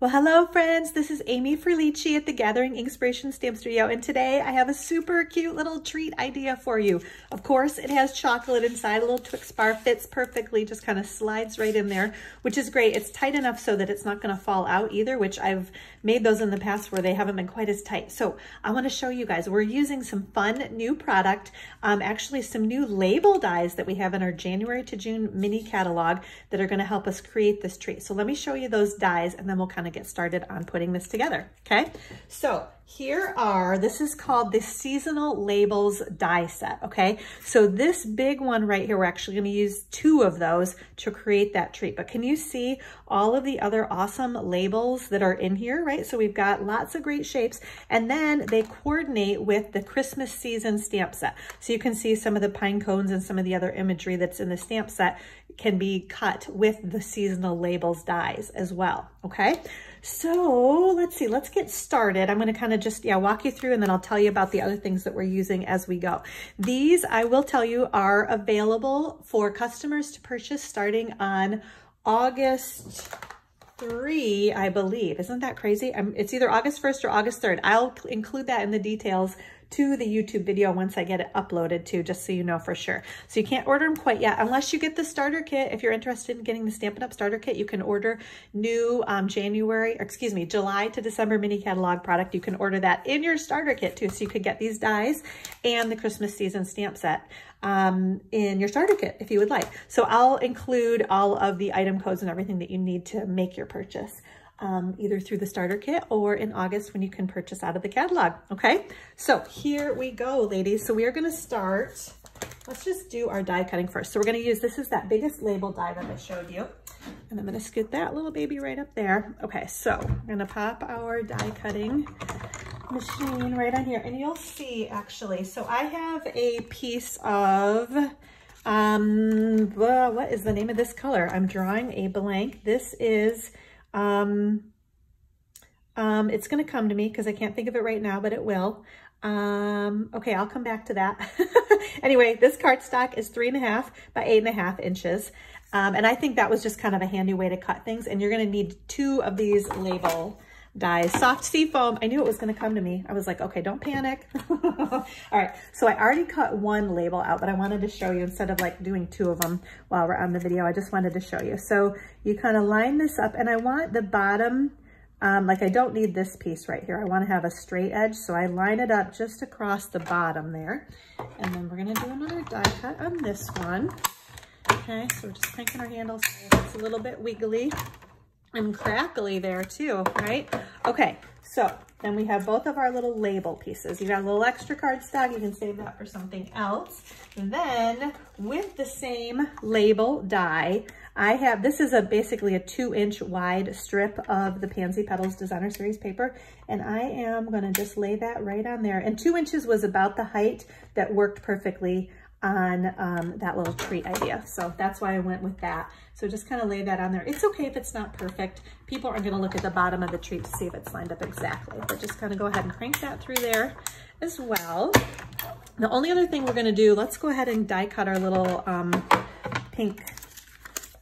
Well, hello friends. This is Amy Frillici at the Gathering Inkspiration Stamp Studio. And today I have a super cute little treat idea for you. Of course, it has chocolate inside. A little Twix bar fits perfectly, just kind of slides right in there, which is great. It's tight enough so that it's not going to fall out either, which I've made those in the past where they haven't been quite as tight. So I want to show you guys, we're using some fun new product, um, actually some new label dies that we have in our January to June mini catalog that are going to help us create this treat. So let me show you those dies and then we'll kind of get started on putting this together, okay? So here are, this is called the Seasonal Labels die set, okay? So this big one right here, we're actually gonna use two of those to create that treat. But can you see all of the other awesome labels that are in here, right? So we've got lots of great shapes and then they coordinate with the Christmas season stamp set. So you can see some of the pine cones and some of the other imagery that's in the stamp set can be cut with the seasonal labels dies as well, okay? So let's see, let's get started. I'm gonna kind of just, yeah, walk you through and then I'll tell you about the other things that we're using as we go. These, I will tell you, are available for customers to purchase starting on August 3, I believe. Isn't that crazy? I'm, it's either August 1st or August 3rd. I'll include that in the details to the YouTube video once I get it uploaded too, just so you know for sure. So you can't order them quite yet unless you get the starter kit. If you're interested in getting the Stampin' Up! starter kit, you can order new um, January, excuse me, July to December mini catalog product. You can order that in your starter kit too, so you could get these dies and the Christmas season stamp set um, in your starter kit if you would like. So I'll include all of the item codes and everything that you need to make your purchase um, either through the starter kit or in August when you can purchase out of the catalog, okay? So here we go, ladies. So we are gonna start, let's just do our die cutting first. So we're gonna use, this is that biggest label die that I showed you. And I'm gonna scoot that little baby right up there. Okay, so I'm gonna pop our die cutting machine right on here. And you'll see actually, so I have a piece of, um, what is the name of this color? I'm drawing a blank. This is um, um, it's going to come to me because I can't think of it right now, but it will. Um, okay, I'll come back to that. anyway, this cardstock is three and a half by eight and a half inches. Um, and I think that was just kind of a handy way to cut things. And you're going to need two of these label dies. Soft sea foam, I knew it was gonna come to me. I was like, okay, don't panic. All right, so I already cut one label out, but I wanted to show you instead of like doing two of them while we're on the video, I just wanted to show you. So you kind of line this up and I want the bottom, um, like I don't need this piece right here. I wanna have a straight edge, so I line it up just across the bottom there. And then we're gonna do another die cut on this one. Okay, so we're just cranking our handles. It's a little bit wiggly and crackly there too, right? Okay, so then we have both of our little label pieces. You got a little extra cardstock, you can save that for something else. Then with the same label die, I have, this is a basically a two inch wide strip of the Pansy Petals Designer Series paper. And I am gonna just lay that right on there. And two inches was about the height that worked perfectly on um, that little treat idea. So that's why I went with that. So just kind of lay that on there. It's okay if it's not perfect. People aren't gonna look at the bottom of the treat to see if it's lined up exactly. But just kind of go ahead and crank that through there as well. The only other thing we're gonna do, let's go ahead and die cut our little um, pink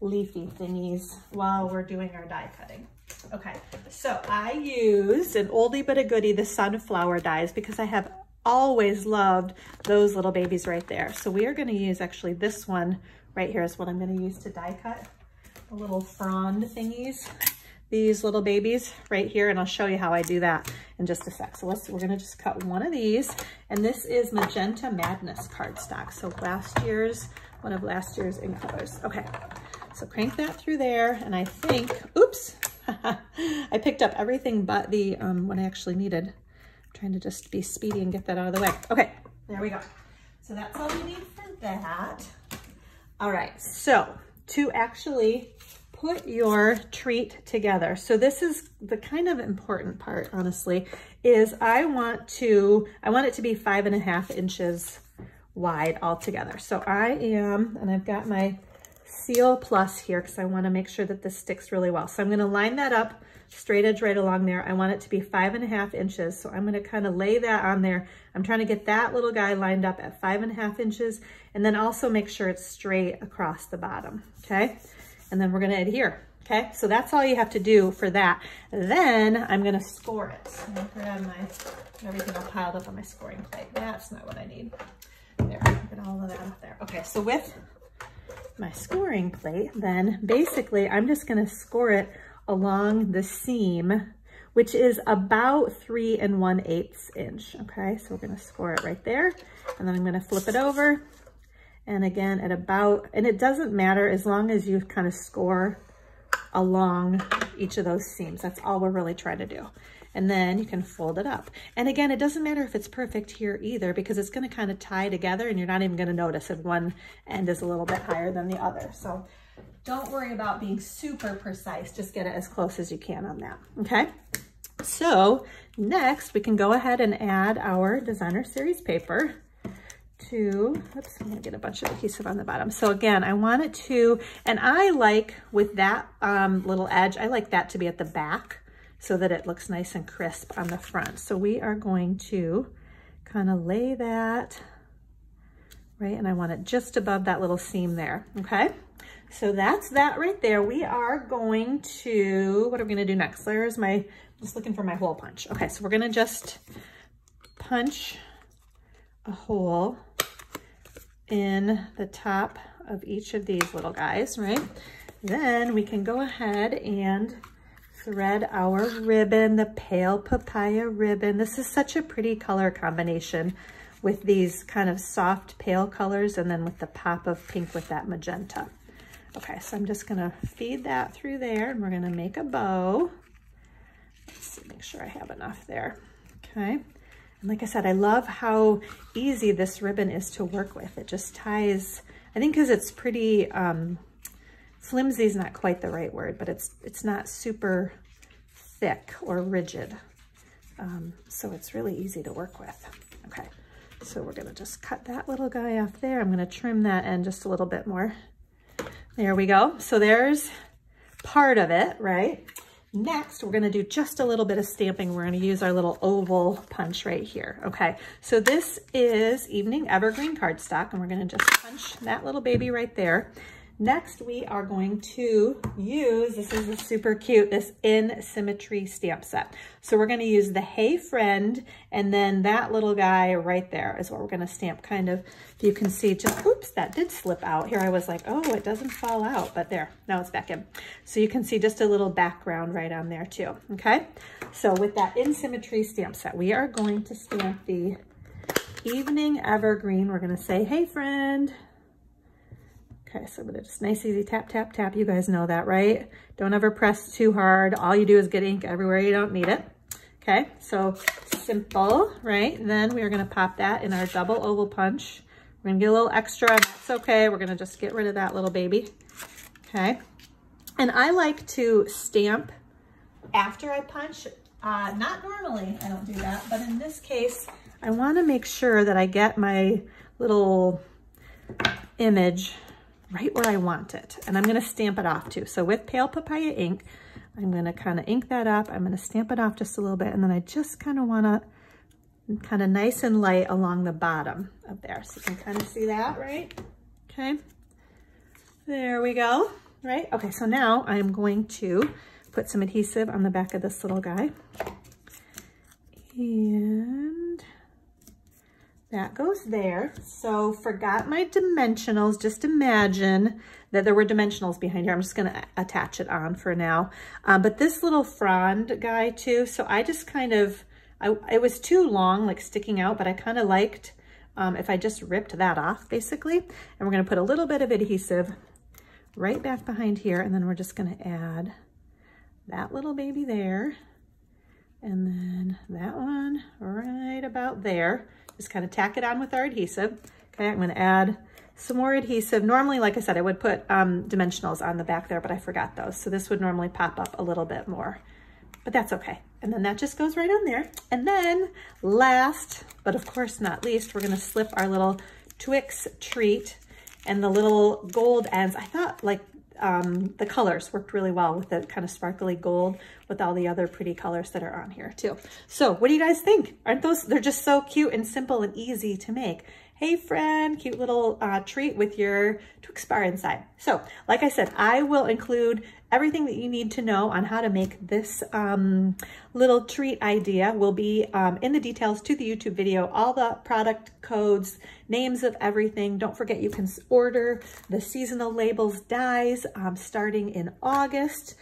leafy thingies while we're doing our die cutting. Okay, so I used an oldie but a goodie, the sunflower dies, because I have always loved those little babies right there. So we are gonna use actually this one right here is what I'm gonna use to die cut. The little frond thingies, these little babies right here, and I'll show you how I do that in just a sec. So let's, we're gonna just cut one of these, and this is Magenta Madness cardstock. So last year's, one of last year's ink colors. Okay, so crank that through there, and I think, oops, I picked up everything but the um, what I actually needed trying to just be speedy and get that out of the way. Okay, there we go. So that's all we need for that. All right, so to actually put your treat together. So this is the kind of important part, honestly, is I want to, I want it to be five and a half inches wide altogether. So I am, and I've got my Seal Plus here because I want to make sure that this sticks really well. So I'm going to line that up straight edge right along there. I want it to be five and a half inches. So I'm gonna kind of lay that on there. I'm trying to get that little guy lined up at five and a half inches and then also make sure it's straight across the bottom, okay? And then we're gonna adhere, Okay, so that's all you have to do for that. Then I'm gonna score it. I'm gonna my, everything all piled up on my scoring plate. That's not what I need. There, get all of that up there. Okay, so with my scoring plate, then basically I'm just gonna score it along the seam, which is about three and one eighths inch. Okay, so we're gonna score it right there. And then I'm gonna flip it over. And again, at about, and it doesn't matter as long as you kind of score along each of those seams. That's all we're really trying to do. And then you can fold it up. And again, it doesn't matter if it's perfect here either because it's gonna kind of tie together and you're not even gonna notice if one end is a little bit higher than the other. So don't worry about being super precise. Just get it as close as you can on that, okay? So next we can go ahead and add our designer series paper to, oops, I'm gonna get a bunch of adhesive on the bottom. So again, I want it to, and I like with that um, little edge, I like that to be at the back so that it looks nice and crisp on the front. So we are going to kind of lay that, right? And I want it just above that little seam there, okay? So that's that right there. We are going to, what are we gonna do next? There's my, just looking for my hole punch. Okay, so we're gonna just punch a hole in the top of each of these little guys, right? Then we can go ahead and thread our ribbon, the pale papaya ribbon. This is such a pretty color combination with these kind of soft pale colors and then with the pop of pink with that magenta. Okay, so I'm just gonna feed that through there and we're gonna make a bow. Let's see, make sure I have enough there. Okay, and like I said, I love how easy this ribbon is to work with. It just ties, I think because it's pretty, um, flimsy is not quite the right word, but it's, it's not super thick or rigid. Um, so it's really easy to work with. Okay, so we're gonna just cut that little guy off there. I'm gonna trim that end just a little bit more. There we go. So there's part of it, right? Next, we're gonna do just a little bit of stamping. We're gonna use our little oval punch right here, okay? So this is Evening Evergreen cardstock, and we're gonna just punch that little baby right there. Next, we are going to use, this is a super cute, this In Symmetry stamp set. So we're gonna use the Hey Friend, and then that little guy right there is what we're gonna stamp kind of, you can see, just, oops, that did slip out. Here I was like, oh, it doesn't fall out, but there, now it's back in. So you can see just a little background right on there too, okay? So with that In Symmetry stamp set, we are going to stamp the Evening Evergreen. We're gonna say, hey friend, Okay, so gonna just nice, easy tap, tap, tap. You guys know that, right? Don't ever press too hard. All you do is get ink everywhere you don't need it. Okay, so simple, right? Then we are gonna pop that in our double oval punch. We're gonna get a little extra, that's okay. We're gonna just get rid of that little baby, okay? And I like to stamp after I punch. Uh, not normally, I don't do that, but in this case, I wanna make sure that I get my little image right where I want it. And I'm gonna stamp it off too. So with Pale Papaya ink, I'm gonna kind of ink that up. I'm gonna stamp it off just a little bit. And then I just kind of wanna kind of nice and light along the bottom of there. So you can kind of see that, right? Okay. There we go, right? Okay, so now I'm going to put some adhesive on the back of this little guy. And that goes there. So forgot my dimensionals. Just imagine that there were dimensionals behind here. I'm just going to attach it on for now. Um, but this little frond guy too. So I just kind of, I, it was too long, like sticking out, but I kind of liked um, if I just ripped that off basically. And we're going to put a little bit of adhesive right back behind here. And then we're just going to add that little baby there. And then that one right about there. Just kind of tack it on with our adhesive. Okay, I'm gonna add some more adhesive. Normally, like I said, I would put um, dimensionals on the back there, but I forgot those. So this would normally pop up a little bit more, but that's okay. And then that just goes right on there. And then last, but of course not least, we're gonna slip our little Twix treat and the little gold ends. I thought like um, the colors worked really well with the kind of sparkly gold with all the other pretty colors that are on here too. So what do you guys think? Aren't those, they're just so cute and simple and easy to make. Hey friend, cute little uh, treat with your Twix bar inside. So like I said, I will include everything that you need to know on how to make this um, little treat idea will be um, in the details to the YouTube video, all the product codes, names of everything. Don't forget you can order the seasonal labels dies um, starting in August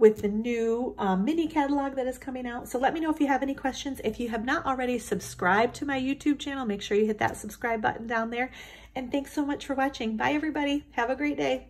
with the new um, mini catalog that is coming out. So let me know if you have any questions. If you have not already subscribed to my YouTube channel, make sure you hit that subscribe button down there. And thanks so much for watching. Bye, everybody. Have a great day.